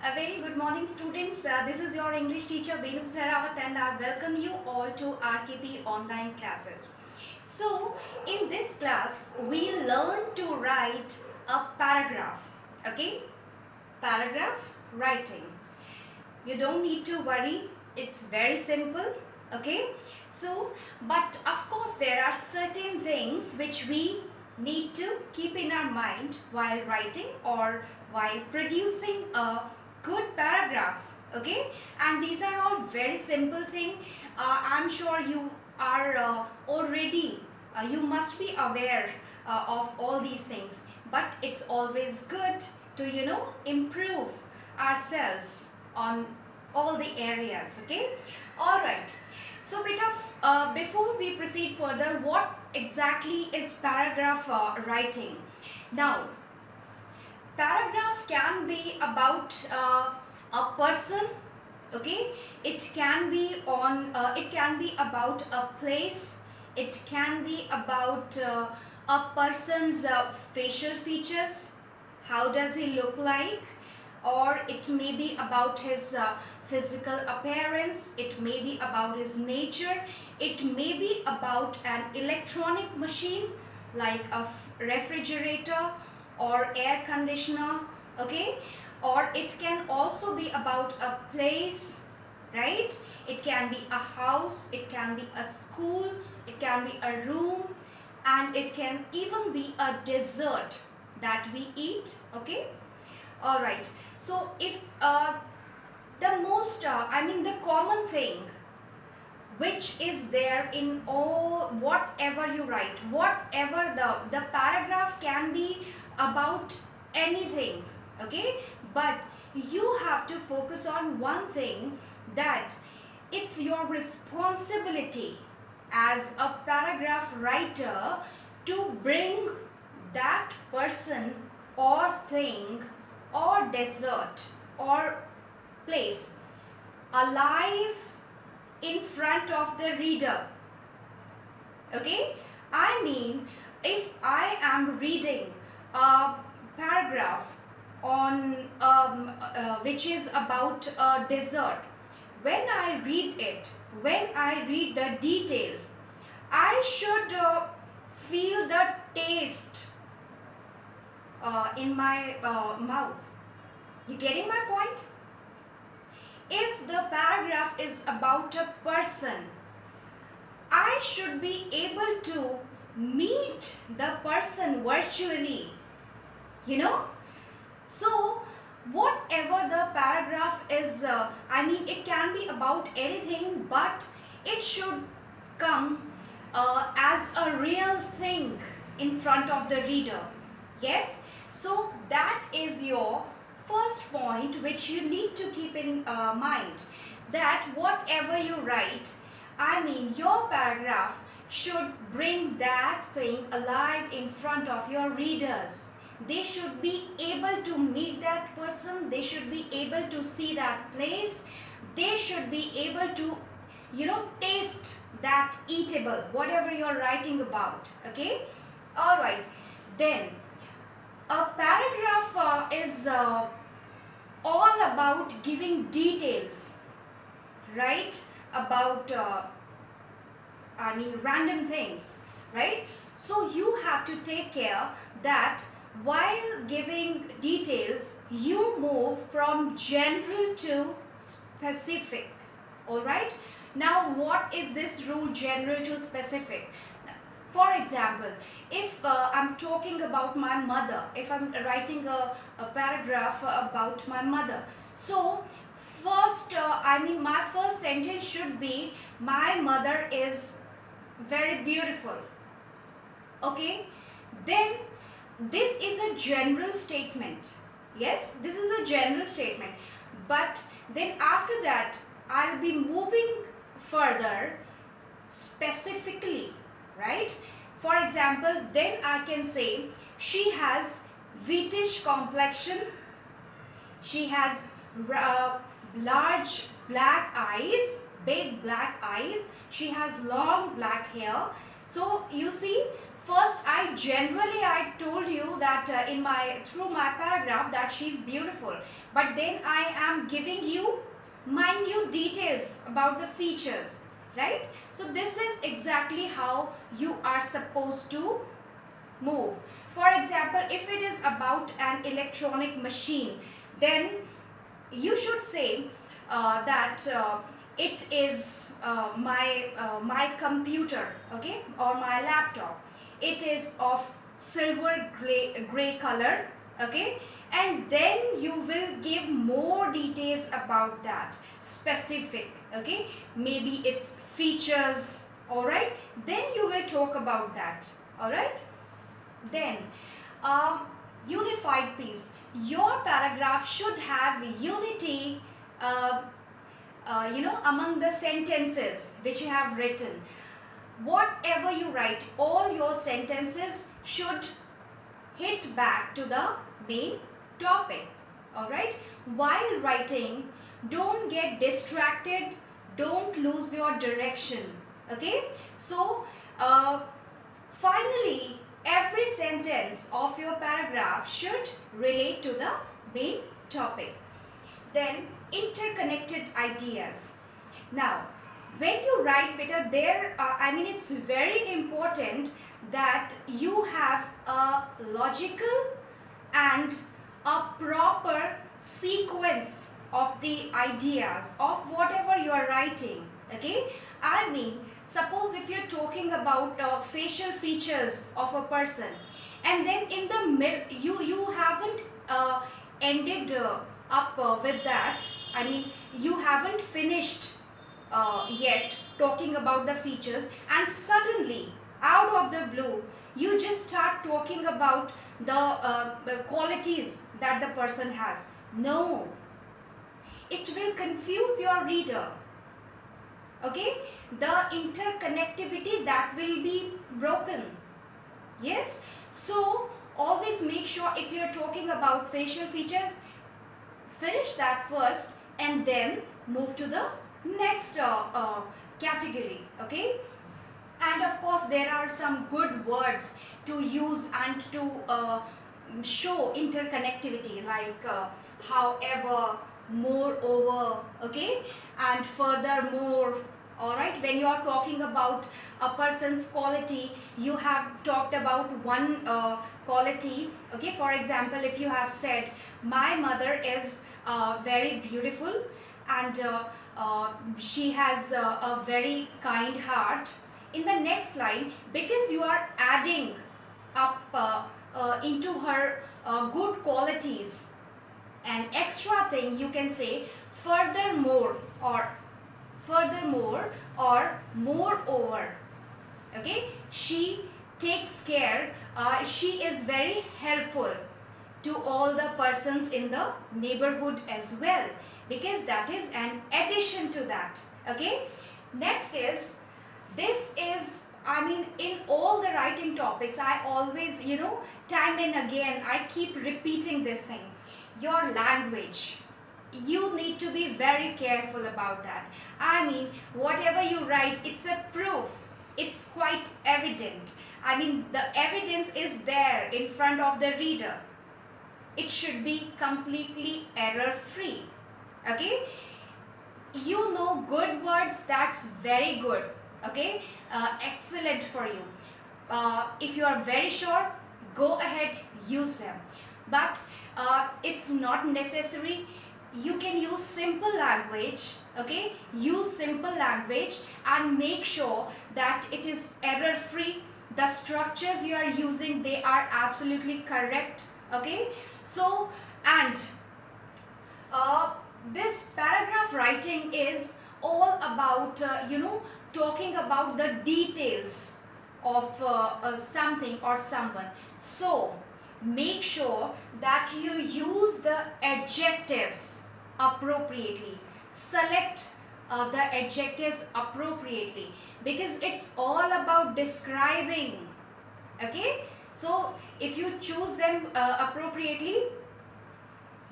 A very good morning students. Uh, this is your English teacher Benu Sehrawat and I welcome you all to RKP online classes. So in this class we learn to write a paragraph. Okay? Paragraph writing. You don't need to worry. It's very simple. Okay? So but of course there are certain things which we need to keep in our mind while writing or while producing a good paragraph okay? And these are all very simple thing. Uh, i'm sure you are uh, already uh, you must be aware uh, of all these things. But it's always good to you know improve ourselves on all the areas okay? All right. So beta uh, before we proceed further what exactly is paragraph uh, writing? Now paragraph can be about uh, a person okay? It can be on uh, it can be about a place. It can be about uh, a person's uh, facial features. How does he look like? Or it may be about his uh, physical appearance. It may be about his nature. It may be about an electronic machine like a refrigerator or air conditioner okay? Or it can also be about a place right? It can be a house it can be a school it can be a room and it can even be a dessert that we eat okay? All right. So if uh, the most uh, i mean the common thing which is there in all whatever you write whatever the the paragraph can be about anything okay? But you have to focus on one thing that it's your responsibility as a paragraph writer to bring that person or thing or desert or place alive in front of the reader okay? I mean if i am reading a paragraph on um, uh, which is about a dessert. When i read it when i read the details i should uh, feel the taste uh, in my uh, mouth. You getting my point? If the paragraph is about a person i should be able to meet the person virtually you know? So whatever the paragraph is uh, i mean it can be about anything but it should come uh, as a real thing in front of the reader. Yes? So that is your first point which you need to keep in uh, mind. That whatever you write i mean your paragraph should bring that thing alive in front of your readers they should be able to meet that person. They should be able to see that place. They should be able to you know taste that eatable whatever you're writing about okay? All right. Then a paragraph uh, is uh, all about giving details right? About uh, i mean random things right? So you have to take care that while giving details, you move from general to specific. Alright? Now, what is this rule general to specific? For example, if uh, I'm talking about my mother, if I'm writing a, a paragraph about my mother, so first, uh, I mean, my first sentence should be, my mother is very beautiful. Okay? Then this is a general statement. Yes this is a general statement. But then after that I'll be moving further specifically right? For example then I can say she has whitish complexion. She has uh, large black eyes big black eyes. She has long black hair. So you see first I generally I told you that uh, in my through my paragraph that she's beautiful. But then I am giving you minute details about the features right? So this is exactly how you are supposed to move. For example if it is about an electronic machine then you should say uh, that uh, it is uh, my uh, my computer okay or my laptop it is of silver gray gray color okay? And then you will give more details about that specific okay? Maybe its features all right then you will talk about that all right then uh, unified piece. Your paragraph should have unity uh, uh, you know among the sentences which you have written whatever you write all your sentences should hit back to the main topic alright? While writing don't get distracted don't lose your direction okay? So uh, finally every sentence of your paragraph should relate to the main topic. Then interconnected ideas. Now when you write better there uh, i mean it's very important that you have a logical and a proper sequence of the ideas of whatever you are writing okay? I mean suppose if you're talking about uh, facial features of a person and then in the mid you you haven't uh, ended uh, up uh, with that i mean you haven't finished uh, yet talking about the features and suddenly out of the blue you just start talking about the, uh, qualities that the person has. No. It will confuse your reader. Okay? The interconnectivity that will be broken. Yes? So always make sure if you're talking about facial features finish that first and then move to the next uh, uh, category okay? And of course there are some good words to use and to uh, show interconnectivity like uh, however moreover okay? And furthermore all right when you are talking about a person's quality you have talked about one uh, quality okay? For example if you have said my mother is uh, very beautiful and uh, she has a very kind heart. In the next line because you are adding up uh, uh, into her uh, good qualities an extra thing you can say furthermore or furthermore or moreover. Okay? She takes care uh, she is very helpful to all the persons in the neighborhood as well because that is an addition to that okay? Next is this is I mean in all the writing topics I always you know time and again I keep repeating this thing. Your language. You need to be very careful about that. I mean whatever you write it's a proof. It's quite evident. I mean the evidence is there in front of the reader. It should be completely error free okay? You know good words that's very good. Okay? Uh, excellent for you. Uh, if you are very sure go ahead use them. But uh, it's not necessary. You can use simple language okay? Use simple language and make sure that it is error free the structures you are using they are absolutely correct okay? So and uh, this paragraph writing is all about uh, you know talking about the details of uh, uh, something or someone. So make sure that you use the adjectives appropriately. Select uh, the adjectives appropriately because it's all about describing. Okay? So if you choose them uh, appropriately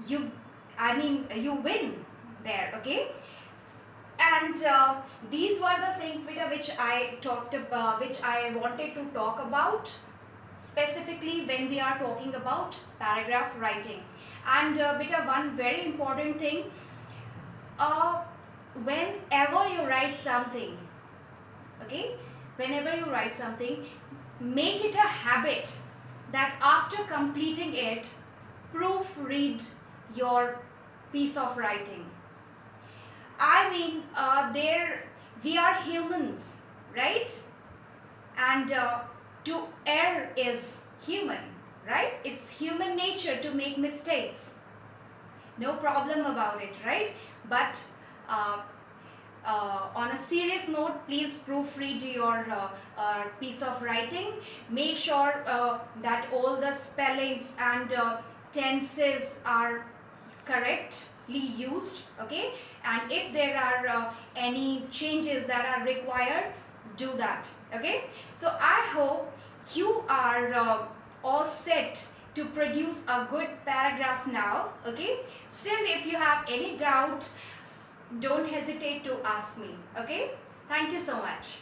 you I mean you win there okay? And uh, these were the things which, which I talked about which I wanted to talk about specifically when we are talking about paragraph writing. And uh, beta one very important thing uh, whenever you write something okay? Whenever you write something make it a habit that after completing it proofread your piece of writing. I mean uh, there we are humans right? And uh, to err is human right? It's human nature to make mistakes. No problem about it right? But uh, uh, on a serious note, please proofread your uh, uh, piece of writing. Make sure uh, that all the spellings and uh, tenses are correctly used. Okay, and if there are uh, any changes that are required, do that. Okay, so I hope you are all set to produce a good paragraph now. Okay, still if you have any doubt don't hesitate to ask me. Okay? Thank you so much.